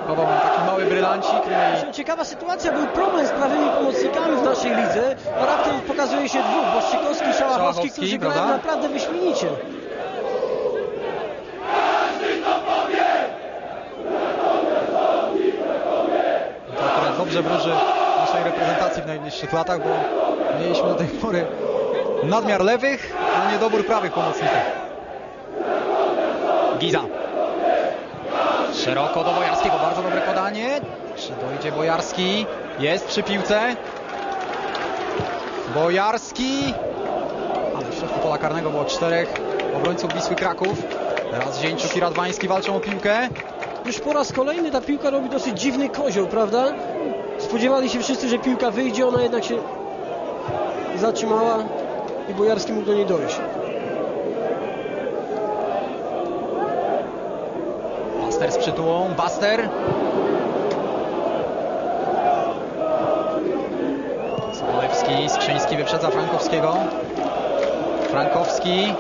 Speaker 1: Chował taki mały brylancik. No i
Speaker 2: Ciekawa sytuacja, był problem z prawymi pomocnikami w naszej lidze, a raptem pokazuje się dwóch, Boszczykowski i Szałachowski, którzy grają
Speaker 1: prawda?
Speaker 2: naprawdę wyśmienicie.
Speaker 1: To akurat dobrze wróży naszej reprezentacji w najbliższych latach, bo mieliśmy do tej pory nadmiar lewych, a niedobór prawych pomocników. Giza. Szeroko do Bojarskiego, bardzo dobre podanie. Czy dojdzie Bojarski? Jest przy piłce. Bojarski. A w środku pola karnego było czterech obrońców Wisły Kraków. Teraz Zieńczuk i Radwański walczą o piłkę.
Speaker 2: Już po raz kolejny ta piłka robi dosyć dziwny kozioł, prawda? Spodziewali się wszyscy, że piłka wyjdzie, ona jednak się zatrzymała i Bojarski mógł do niej dojść.
Speaker 1: Z przytułą. Baster. Sobolewski, Skrzyński wyprzedza Frankowskiego. Frankowski.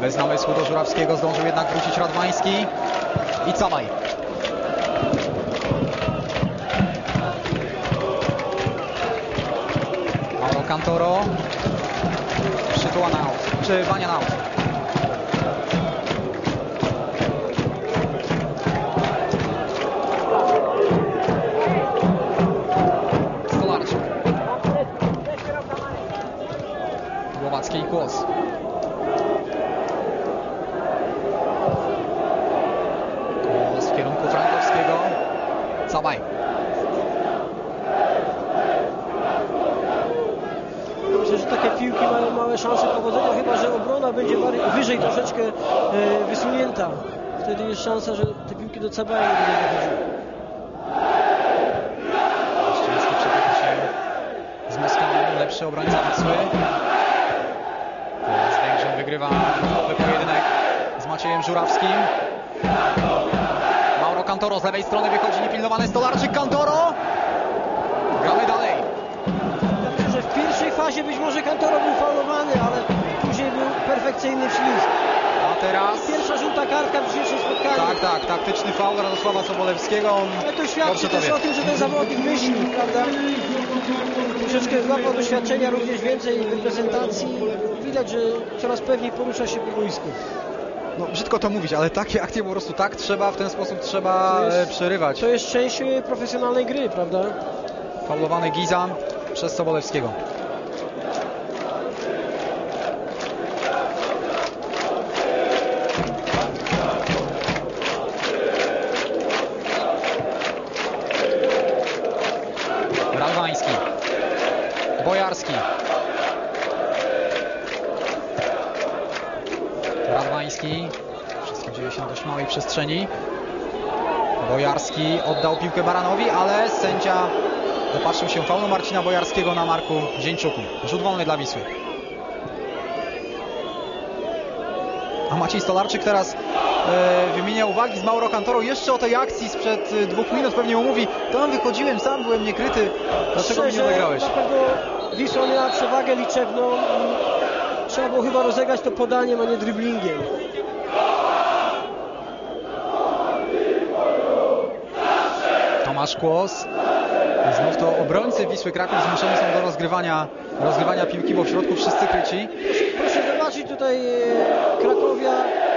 Speaker 1: Bez namysłu do Żurawskiego zdążył jednak wrócić Radwański. I Cawaj. Mauro Cantoro. Przytuła na czy Bania na aut?
Speaker 2: Wyżej troszeczkę e, wysunięta. Wtedy jest szansa, że te piłki do Cabaja nie będą dochodziły.
Speaker 1: Szczęski przepycha się z Moskawą, lepszy obrońca Wisły. Teraz Węgrzyn wygrywa nowy pojedynek z Maciejem Żurawskim. Mauro Cantoro z lewej strony wychodzi niepilnowany Stolarczyk Cantoro. Gramy dalej.
Speaker 2: Myślę, że w pierwszej fazie być może Kantoro był faulowany, perfekcyjny ślizg.
Speaker 1: A teraz...
Speaker 2: Pierwsza żółta kartka w dzisiejszym spotkaniu.
Speaker 1: Tak, tak, taktyczny faul Radosława Sobolewskiego. On
Speaker 2: Ale to świadczy też o tym, że ten zawodnik myśli, prawda? Troszeczkę złapał doświadczenia, również więcej w reprezentacji. Widać, że coraz pewniej porusza się po boisku.
Speaker 1: No brzydko to mówić, ale takie akcje po prostu tak trzeba, w ten sposób trzeba
Speaker 2: To jest-
Speaker 1: e, przerywać.
Speaker 2: To jest część e, profesjonalnej gry, prawda?
Speaker 1: Faulowany Giza przez Sobolewskiego. Radwański. Bojarski. Radwański. Wszystko dzieje się na dość małej przestrzeni. Bojarski oddał piłkę Baranowi, ale sędzia dopatrzył się faulu Marcina Bojarskiego na Marku Zieńczuku. Rzut wolny dla Wisły. A Maciej Stolarczyk teraz e, wymienia uwagi z Mauro Cantoro jeszcze o tej akcji sprzed e, dwóch minut. Pewnie mu mówi, tam wychodziłem, sam byłem niekryty. Dlaczego mnie nie
Speaker 2: Szczerze,
Speaker 1: odegrałeś?
Speaker 2: Na pewno Wisła miała przewagę liczebną. Trzeba było chyba rozegrać to podaniem, a nie driblingiem.
Speaker 1: Tomasz Kłos. Znów to obrońcy Wisły Kraków zmuszeni są do rozgrywania, rozgrywania piłki, bo w środku wszyscy kryci.
Speaker 2: Proszę zobaczyć tutaj e, Krakowia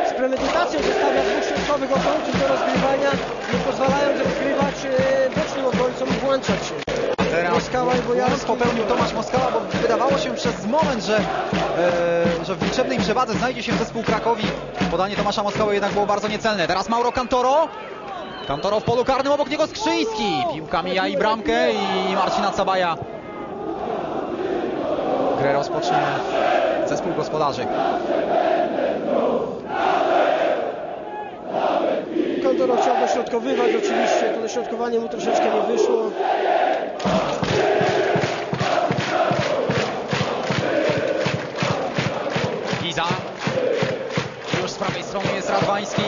Speaker 2: z premedytacją zostawia dwóch środkowych obrońców do rozgrywania, nie pozwalając rozgrywać e, bocznym obrońcom i włączać się.
Speaker 1: Teraz
Speaker 2: Moskała i Bojarski.
Speaker 1: popełnił Tomasz Moskała, bo wydawało się przez moment, że, e, że w liczebnej przewadze znajdzie się zespół Krakowi. Podanie Tomasza Moskały jednak było bardzo niecelne. Teraz Mauro Cantoro. Cantoro w polu karnym, obok niego Skrzyński. Piłka mija i bramkę i Marcina Cabaja. Grę rozpocznie zespół gospodarzy.
Speaker 2: Kantoro chciał dośrodkowywać oczywiście, to dośrodkowanie mu troszeczkę nie wyszło.
Speaker 1: Giza. Już z prawej strony jest Radwański.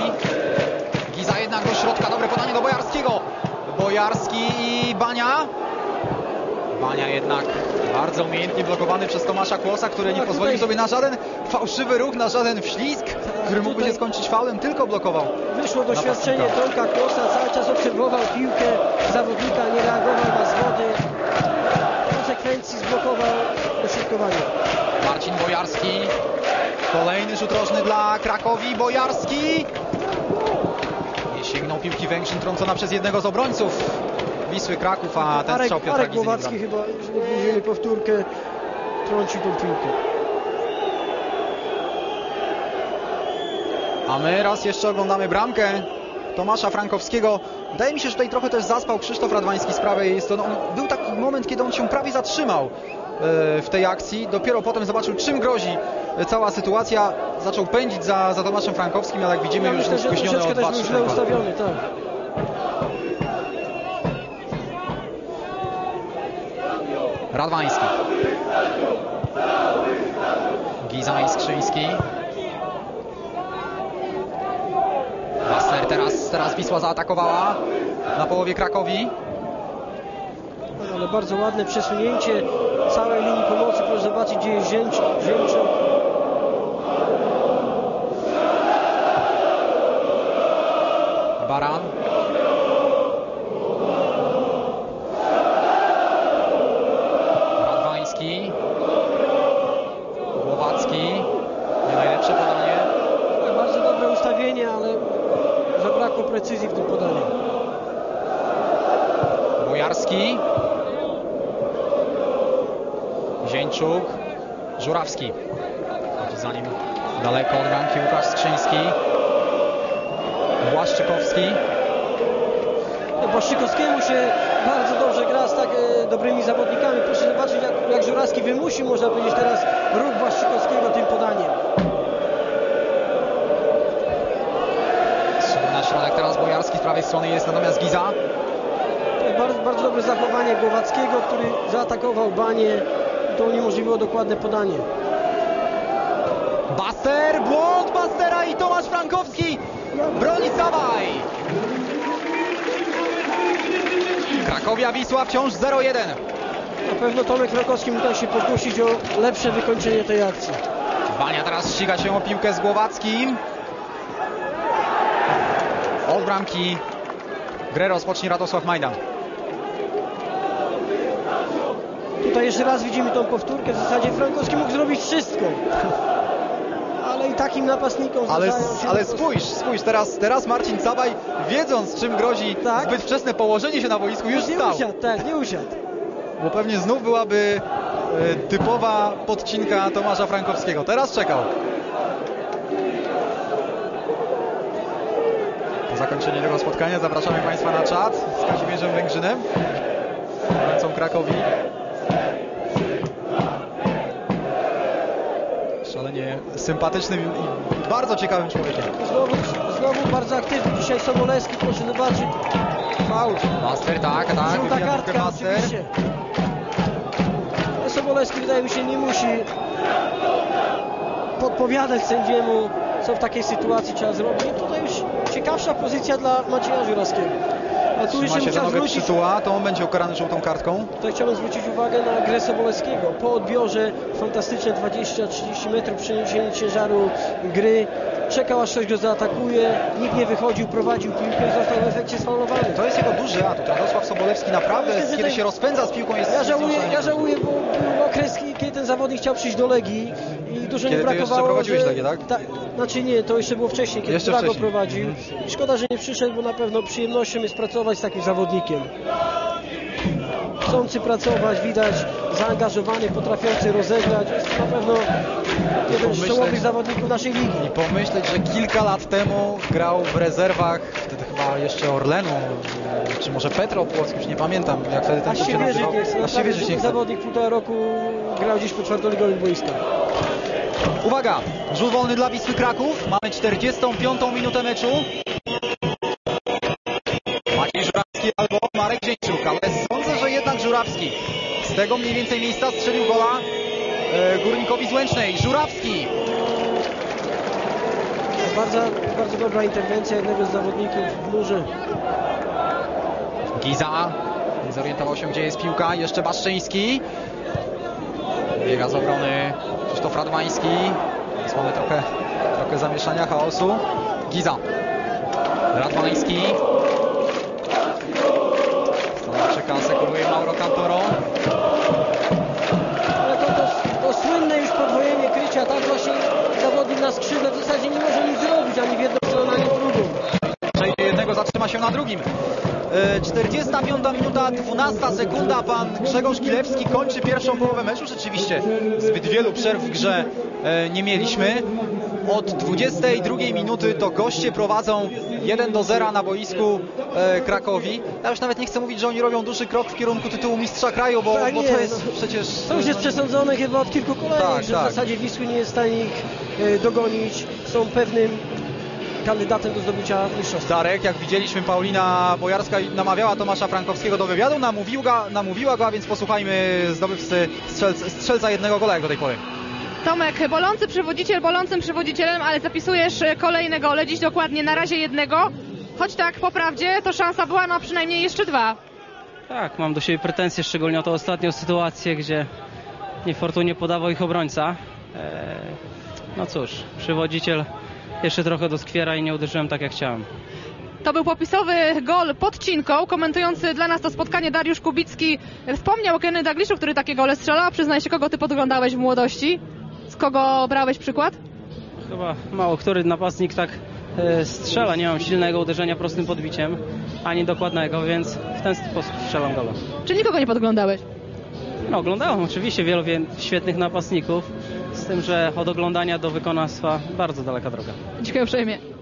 Speaker 1: Bojarski i Bania. Bania jednak bardzo umiejętnie blokowany przez Tomasza Kłosa, który nie
Speaker 2: Tak,
Speaker 1: pozwolił sobie na żaden fałszywy ruch, na żaden wślizg, który mógłby się skończyć faulem, tylko blokował.
Speaker 2: Wyszło doświadczenie. Tomka Klosa, cały czas obserwował piłkę zawodnika, nie reagował na zwody. W konsekwencji zblokował dośrodkowanie.
Speaker 1: Marcin Bojarski. Kolejny rzut rożny dla Krakowi. Bojarski. Sięgnął piłki Węgrzyn trącona przez jednego z obrońców Wisły Kraków, a ten
Speaker 2: Arek,
Speaker 1: strzał Piotra
Speaker 2: Głowacki chyba, jeżeli powtórkę, trącił tą piłkę.
Speaker 1: A my raz jeszcze oglądamy bramkę Tomasza Frankowskiego. Wydaje mi się, że tutaj trochę też zaspał Krzysztof Radwański z prawej strony. On, był taki moment, kiedy on się prawie zatrzymał w tej akcji. Dopiero potem zobaczył, czym grozi e, cała sytuacja. Zaczął pędzić za, za Tomaszem Frankowskim, ale jak widzimy,
Speaker 2: Ja
Speaker 1: już
Speaker 2: myślę,
Speaker 1: spóźniony o
Speaker 2: troszeczkę też
Speaker 1: 2-3
Speaker 2: był źle
Speaker 1: tempa.
Speaker 2: ustawiony, tak.
Speaker 1: Radwański. Giza i Skrzyński. Wassler teraz, teraz Wisła zaatakowała na połowie Krakowi.
Speaker 2: Ale bardzo ładne przesunięcie całej linii pomocy. Proszę zobaczyć, gdzie jest Zięcz, Zięczuk.
Speaker 1: Baran. Błaszczykowski.
Speaker 2: No, Błaszczykowskiemu się bardzo dobrze gra z tak e, dobrymi zawodnikami. Proszę zobaczyć, jak, jak Żurawski wymusił, można powiedzieć, teraz ruch Błaszczykowskiego tym podaniem.
Speaker 1: Na środek teraz Bojarski z prawej strony jest natomiast Giza.
Speaker 2: Jest bardzo, bardzo dobre zachowanie Głowackiego, który zaatakował Banie i to uniemożliwiło dokładne podanie.
Speaker 1: Baster, błąd Bastera i Tomasz Frankowski broni Zawaj. Krakowia Wisła wciąż 0-1.
Speaker 2: Na pewno Tomek Frankowski musiał się pokusić o lepsze wykończenie tej akcji.
Speaker 1: Bania teraz ściga się o piłkę z Głowackim. Od bramki grę rozpocznie Radosław Majdan.
Speaker 2: Tutaj jeszcze raz widzimy tą powtórkę. W zasadzie Frankowski mógł zrobić wszystko. I takim napastnikom
Speaker 1: Ale, ale spójrz, spójrz, teraz, teraz Marcin Cabaj, wiedząc czym grozi
Speaker 2: Tak.
Speaker 1: zbyt wczesne położenie się na boisku, już
Speaker 2: Nie
Speaker 1: stał.
Speaker 2: usiadł, tak, nie usiadł.
Speaker 1: Bo pewnie znów byłaby e, typowa podcinka Tomasza Frankowskiego. Teraz czekał. Po zakończeniu tego spotkania zapraszamy Państwa na czat z Kazimierzem Węgrzynem, obrońcą Krakowi. Szalenie sympatycznym i bardzo ciekawym człowiekiem.
Speaker 2: Znowu, znowu bardzo aktywny dzisiaj Sobolewski, proszę zobaczyć. Faul.
Speaker 1: Master, tak, tak.
Speaker 2: Żółta kartka
Speaker 1: Master.
Speaker 2: oczywiście. Sobolewski wydaje mi się nie musi podpowiadać sędziemu, co w takiej sytuacji trzeba zrobić. I tutaj już ciekawsza pozycja dla Macieja Żurawskiego. A tu
Speaker 1: Trzyma się za nogę
Speaker 2: zwrócić,
Speaker 1: przytuła, to on będzie ukarany żółtą kartką.
Speaker 2: tutaj chciałbym zwrócić uwagę na grę Sobolewskiego. Po odbiorze fantastyczne 20-30 metrów przeniesienie ciężaru gry. Czekał aż ktoś go zaatakuje, nikt nie wychodził, prowadził piłkę i został w efekcie sfaulowany.
Speaker 1: To jest jego duży atut. Radosław Sobolewski naprawdę,
Speaker 2: Myślę,
Speaker 1: kiedy
Speaker 2: ten-
Speaker 1: się rozpędza z piłką, jest
Speaker 2: Ja żałuję, ja żałuję, bo był okres, kiedy ten zawodnik chciał przyjść do Legii i dużo
Speaker 1: Kiedy ty
Speaker 2: brakowało.
Speaker 1: jeszcze prowadziłeś
Speaker 2: że-
Speaker 1: Legię, tak?
Speaker 2: Ta, znaczy nie, to jeszcze było wcześniej, kiedy
Speaker 1: Jeszcze wcześniej. Mhm.
Speaker 2: prowadził. I szkoda, że nie przyszedł, bo na pewno przyjemnością jest pracować z takim zawodnikiem. Chcący pracować, widać, zaangażowany, potrafiący rozegrać. Jest to na pewno jeden z czołowych zawodników naszej ligi.
Speaker 1: I pomyśleć, że kilka lat temu grał w rezerwach, wtedy chyba jeszcze Orlenu, czy może Petro Płock, już nie pamiętam, jak wtedy ten
Speaker 2: A
Speaker 1: się
Speaker 2: Siewierzyk
Speaker 1: nie chce.
Speaker 2: zawodnik półtora roku grał gdzieś po czwartoligowym boisku.
Speaker 1: Uwaga, rzut wolny dla Wisły Kraków. Mamy 45 minutę meczu. Maciej Żurawski albo Marek Dzieńczuk, ale sądzę, że jednak Żurawski z tego mniej więcej miejsca strzelił gola e, Górnikowi z Łęcznej. Żurawski
Speaker 2: Bardzo, bardzo dobra interwencja jednego z zawodników w murze.
Speaker 1: Giza. Zorientował się, gdzie jest piłka. Jeszcze Baszczyński. Biega z obrony Krzysztof Radwański. Jest mamy trochę, trochę zamieszania, chaosu. Giza. Radwański. Stanowczyka asekuruje Mauro Cantoro.
Speaker 2: Ale to, to, to słynne już podwojenie krycia, tak właśnie zawodnik na skrzydle w zasadzie nie może nic zrobić, ani w jedną stronę, ani w drugą.
Speaker 1: Jednego, zatrzyma się na drugim. E, 45 minuta, 12 sekunda. Pan Grzegorz Kilewski kończy pierwszą połowę meczu. Rzeczywiście zbyt wielu przerw w grze e, nie mieliśmy. Od 22 minuty to goście prowadzą 1 do 0 na boisku e, Krakowi. Ja już nawet nie chcę mówić, że oni robią duży krok w kierunku tytułu mistrza kraju, bo,
Speaker 2: Tak,
Speaker 1: bo to jest
Speaker 2: no.
Speaker 1: przecież...
Speaker 2: To już jest przesądzone chyba od kilku kolejnych,
Speaker 1: Tak,
Speaker 2: że
Speaker 1: tak.
Speaker 2: w zasadzie Wisły nie jest w stanie ich e, dogonić. Są pewnym kandydatem do zdobycia mistrzostwa.
Speaker 1: Darek, jak widzieliśmy, Paulina Bojarska namawiała Tomasza Frankowskiego do wywiadu, namówił go, namówiła go, a więc posłuchajmy zdobywcy strzelca, strzelca jednego gola jak do tej pory.
Speaker 4: Tomek, bolący przywodziciel bolącym przywodzicielem, ale zapisujesz e, kolejne gole, dziś dokładnie na razie jednego. Choć tak, po prawdzie, to szansa była na przynajmniej jeszcze dwa.
Speaker 5: Tak, mam do siebie pretensje, szczególnie o tę ostatnią sytuację, gdzie niefortunnie podawał ich obrońca. Eee, no cóż, przywodziciel jeszcze trochę do skwiera i nie uderzyłem tak jak chciałem.
Speaker 4: To był popisowy gol pod Cinką. Komentujący dla nas to spotkanie Dariusz Kubicki wspomniał o Kenny Dagliszu, który takie gole strzelał. Przyznaj się, kogo ty podglądałeś w młodości? Z kogo brałeś przykład?
Speaker 5: Chyba mało który napastnik tak e, strzela. Nie mam silnego uderzenia prostym podbiciem, ani dokładnego, więc w ten sposób strzelam gola.
Speaker 4: Czy nikogo nie podglądałeś?
Speaker 5: No, oglądałem oczywiście wielu świetnych napastników z tym, że od oglądania do wykonawstwa bardzo daleka droga.
Speaker 4: Dziękuję uprzejmie.